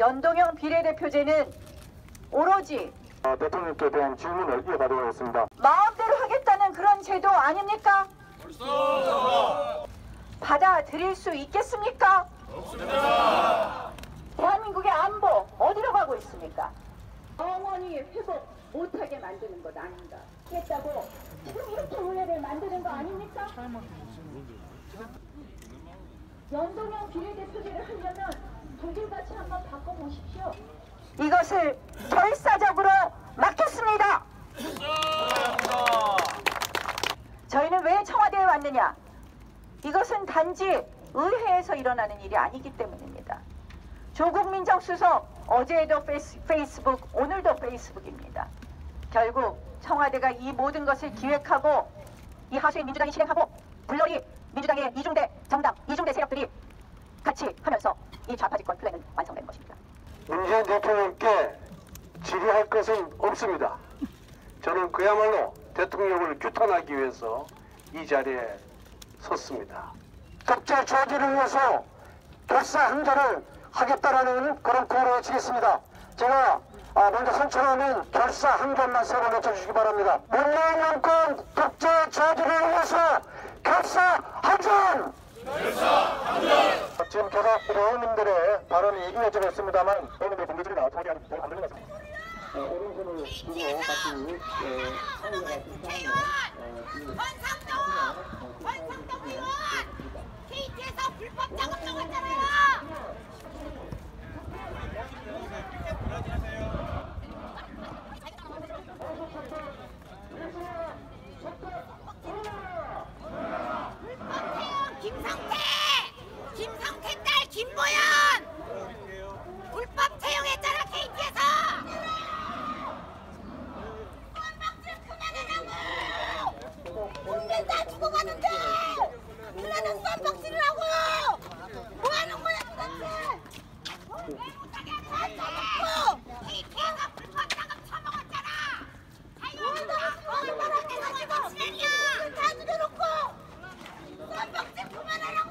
연동형 비례대표제는 오로지 어, 대통령께 대한 질문을 이어가도록 하겠습니다. 마음대로 하겠다는 그런 제도 아닙니까? 받아들일 수 있겠습니까? 없습니다. 대한민국의 안보 어디로 가고 있습니까? 영원히 회복 못하게 만드는 것 아닌가? 했다고 지금 이렇게 오해를 만드는 거 아닙니까? 연동형 비례대표제를 하려면 독일같이 한번 바꿔보십시오. 이것을 결사적으로 막겠습니다. 저희는 왜 청와대에 왔느냐? 이것은 단지 의회에서 일어나는 일이 아니기 때문입니다. 조국 민정수석 어제도 페이스, 페이스북, 오늘도 페이스북입니다. 결국 청와대가 이 모든 것을 기획하고 이 하수인 민주당이 실행하고 물러리 민주당의 이중대 정당, 이중대 세력들이 같이 하면서 이 좌파집권 플랜은 완성된 것입니다. 문재인 대통령께 질의할 것은 없습니다. 저는 그야말로 대통령을 규탄하기 위해서 이 자리에 섰습니다. 독재 저지를 위해서 결사 항전을 하겠다라는 그런 구호를 외치겠습니다. 제가 아, 먼저 선처하는 결사 항전만 세 번 외쳐주시기 바랍니다. 문재인 정권 독재 저지를 위해서 결사 항전! 지금 교사 의원님들의 발언이 이어지고 있습니다만 오늘의 동료들이 나와 소리하는 별안 들린 것 같습니다. 오른손을 두고 같이 국회의원 권상동 권상동 의원 KT에서 불법 작업 나왔잖아요. 불법 태용 김성태 김성태 딸 김보연 불법 채용했잖아 KT에서. 껌박질 그만하라고! 국민 다 죽어가는데! 그나는 껌박질을 하고! 뭐 하는 거야 도대체! 어? 왜 못하게 하는 거야? KT에서 불법 자금 처먹었잖아! 자유한국당 얼마나 대단한 지랄이야! 다 죽여놓고! 껌박질 그만하라고!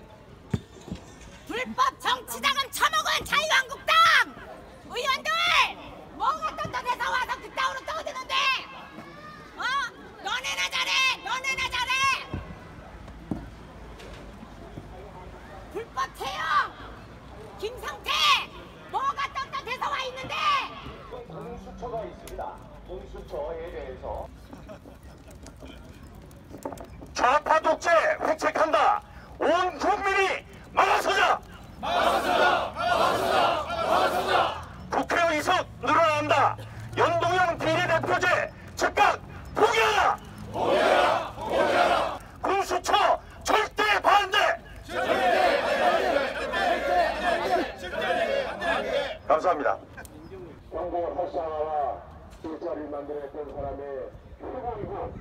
불법 정치자금 처먹은 자유한국당! 의원들! 뭐가 떳떳해서 와서 그따위로 떠드는데? 어? 너네나 잘해! 너네나 잘해! 불법 채용! 김성태! 뭐가 떳떳해서 와 있는데? 공수처가 있습니다. 공수처에 대해서. 좌파 독재 획책한다. 온 국민이 막아서자. 막아서자. 막아서자. 막아서자. 국회 의석 늘어난다. 연동형 비례대표제 즉각 포기하라. 포기하라. 포기하라. 공수처 절대 반대. 감사합니다. 공공 활성화와 일자리를 만들어냈던 사람의 표본이고